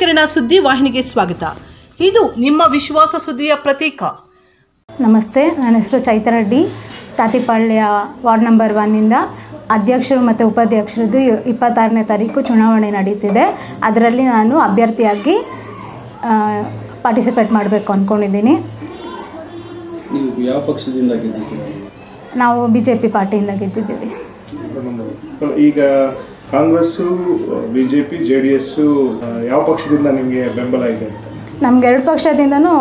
ಕಿರಣ ಸುದ್ದಿ ವಾಹಿನಿಗೆ ಸ್ವಾಗತ. ಇದು ನಿಮ್ಮ ವಿಶ್ವಾಸ ಸುದ್ದಿಯ ಪ್ರತೀಕ. ನಮಸ್ತೆ ನನ್ನ ಹೆಸರು ಚೈತ್ರ ರೆಡ್ಡಿ. ತಾತಿಪಾಳ್ಯ ವಾರ್ಡ್ ನಂಬರ್ ಒನ್ನಿಂದ ಅಧ್ಯಕ್ಷರು ಮತ್ತು ಉಪಾಧ್ಯಕ್ಷರದ್ದು ಇಪ್ಪತ್ತಾರನೇ ತಾರೀಕು ಚುನಾವಣೆ ನಡೀತಿದೆ. ಅದರಲ್ಲಿ ನಾನು ಅಭ್ಯರ್ಥಿಯಾಗಿ ಪಾರ್ಟಿಸಿಪೇಟ್ ಮಾಡಬೇಕು ಅಂದ್ಕೊಂಡಿದ್ದೀನಿ ನೀವು ಯಾವ ಪಕ್ಷದಿಂದ ನಾವು ಬಿ ಜೆ ಪಿ ಪಾರ್ಟಿಯಿಂದ ಗೆದ್ದಿದ್ದೀವಿ. ಈಗ Congress B J P J D S ಯಾವ ಪಕ್ಷದಿಂದ ನಿಮಗೆ ಬೆಂಬಲ ಇದೆ ಅಂತ? ನಮ್ಗೆ ಎರಡು ಪಕ್ಷದಿಂದನೂ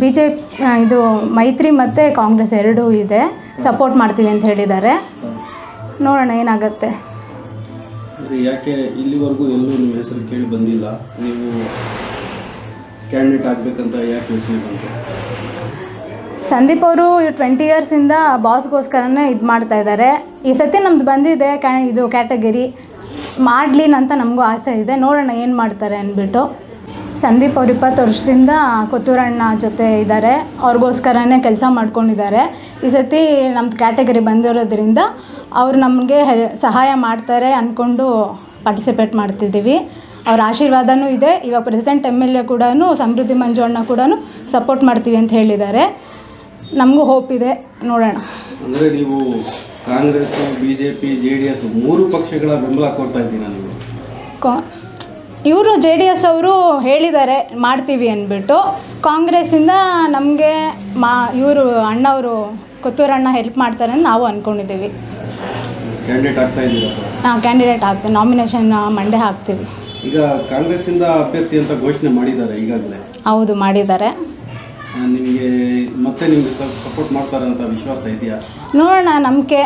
ಬಿ ಜೆ ಇದು ಮೈತ್ರಿ ಮತ್ತು ಕಾಂಗ್ರೆಸ್ ಎರಡೂ ಇದೆ. ಸಪೋರ್ಟ್ ಮಾಡ್ತೀವಿ ಅಂತ ಹೇಳಿದ್ದಾರೆ. ನೋಡೋಣ ಏನಾಗುತ್ತೆ. ಅಂದರೆ ಯಾಕೆ ಇಲ್ಲಿವರೆಗೂ ಎಲ್ಲೂ ನಿಮ್ಮ ಹೆಸರು ಕೇಳಿ ಬಂದಿಲ್ಲ? ನೀವು ಕ್ಯಾಂಡಿಡೇಟ್ ಆಗಬೇಕಂತ ಯಾಕೆ ಯೋಚನೆ ಬಂತು ಸಂದೀಪ್ ಅವರು ಟ್ವೆಂಟಿ ಇಯರ್ಸಿಂದ ಬಾಸ್ಗೋಸ್ಕರನೇ ಇದು ಮಾಡ್ತಾ ಇದ್ದಾರೆ. ಈ ಸತಿ ನಮ್ದು ಬಂದಿದೆ ಕ್ಯಾ ಇದು ಕ್ಯಾಟಗರಿ. ಮಾಡಲಿ ಅಂತ ನಮಗೂ ಆಸೆ ಇದೆ. ನೋಡೋಣ ಏನು ಮಾಡ್ತಾರೆ ಅಂದ್ಬಿಟ್ಟು ಸಂದೀಪ್ ಅವ್ರು ಇಪ್ಪತ್ತು ವರ್ಷದಿಂದ ಕೊತ್ತೂರಣ್ಣ ಜೊತೆ ಇದ್ದಾರೆ ಅವ್ರಿಗೋಸ್ಕರನೇ ಕೆಲಸ ಮಾಡ್ಕೊಂಡಿದ್ದಾರೆ ಈ ಸತಿ ನಮ್ಮದು ಕ್ಯಾಟಗರಿ ಬಂದಿರೋದ್ರಿಂದ ಅವರು ನಮಗೆ ಸಹಾಯ ಮಾಡ್ತಾರೆ ಅಂದ್ಕೊಂಡು ಪಾರ್ಟಿಸಿಪೇಟ್ ಮಾಡ್ತಿದ್ದೀವಿ ಅವ್ರ ಆಶೀರ್ವಾದನೂ ಇದೆ. ಇವಾಗ ಪ್ರೆಸಿಡೆಂಟ್ ಎಂ ಎಲ್ ಎ ಕೂಡ ಸಮೃದ್ಧಿ ಮಂಜು ಅಣ್ಣ ಕೂಡ ಸಪೋರ್ಟ್ ಮಾಡ್ತೀವಿ ಅಂತ ಹೇಳಿದ್ದಾರೆ. ನಮಗೂ ಹೋಪ್ ಇದೆ. ನೋಡೋಣ. ಅಂದರೆ ನೀವು Congress B J P J D S ಮೂರು ಪಕ್ಷಗಳ ಬೆಂಬಲ ಕೊಡ್ತಾ ಇದ್ದೀರಾ ನೀವು? ಕಾ ಇವರು ಜೆ ಡಿ ಎಸ್ ಅವರು ಹೇಳಿದ್ದಾರೆ ಮಾಡ್ತೀವಿ ಅಂದ್ಬಿಟ್ಟು. ಕಾಂಗ್ರೆಸ್ಸಿಂದ ನಮಗೆ ಮಾ ಇವರು ಅಣ್ಣವರು ಕೊತ್ತೂರಣ್ಣ ಹೆಲ್ಪ್ ಮಾಡ್ತಾರೆ ಅಂತ ನಾವು ಅಂದ್ಕೊಂಡಿದ್ದೀವಿ ಕ್ಯಾಂಡಿಡೇಟ್ ಆಗ್ತಾ ಇದ್ದೀರಾ? ಹಾಂ ನಾವು ಕ್ಯಾಂಡಿಡೇಟ್ ಆಗ್ತೀವಿ ನಾಮಿನೇಷನ್ ಮಂಡೆ ಹಾಕ್ತೀವಿ. ಈಗ ಕಾಂಗ್ರೆಸ್ಸಿಂದ ಅಭ್ಯರ್ಥಿ ಅಂತ ಘೋಷಣೆ ಮಾಡಿದ್ದಾರೆ ಈಗಾಗಲೇ. ಹೌದು ಮಾಡಿದ್ದಾರೆ. ನಿಮಗೆ ಮತ್ತೆ ನಿಮಗೆ ಸಪೋರ್ಟ್ ಮಾಡ್ತಾರೆ ಅಂತ ವಿಶ್ವಾಸ ಇದೆಯಾ? ನೋಡೋಣ ನಂಬಿಕೆ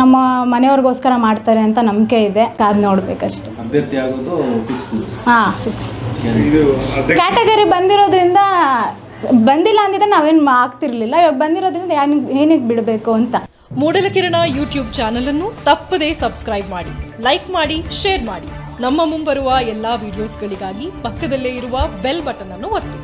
ನಮ್ಮ ಮನೆಯವ್ರಿಗೋಸ್ಕರ ಮಾಡ್ತಾರೆ ಅಂತ ನಂಬಿಕೆ ಇದೆ. ಅದು ನೋಡ್ಬೇಕಷ್ಟೆ. ಅಭ್ಯರ್ಥಿ ಆಗೋದು ಫಿಕ್ಸ್ ಹಾಂ ಫಿಕ್ಸ್ ಇದು ಕ್ಯಾಟಗರಿ ಬಂದಿರೋದ್ರಿಂದ ಬಂದಿಲ್ಲ ಅಂದಿದ್ರೆ ನಾವೇನು ಆಗ್ತಿರ್ಲಿಲ್ಲ. ಇವಾಗ ಬಂದಿರೋದ್ರಿಂದ ಏನಿಗೆ ಏನಿಗೆ ಬಿಡಬೇಕು ಅಂತ. ಮೂಡಲಕಿರಣ ಯೂಟ್ಯೂಬ್ ಚಾನಲ್ ಅನ್ನು ತಪ್ಪದೇ ಸಬ್ಸ್ಕ್ರೈಬ್ ಮಾಡಿ ಲೈಕ್ ಮಾಡಿ ಶೇರ್ ಮಾಡಿ. ನಮ್ಮ ಮುಂಬರುವ ಎಲ್ಲಾ ವಿಡಿಯೋಸ್ಗಳಿಗಾಗಿ ಪಕ್ಕದಲ್ಲೇ ಇರುವ ಬೆಲ್ ಬಟನ್ ಅನ್ನು ಒತ್ತಿ.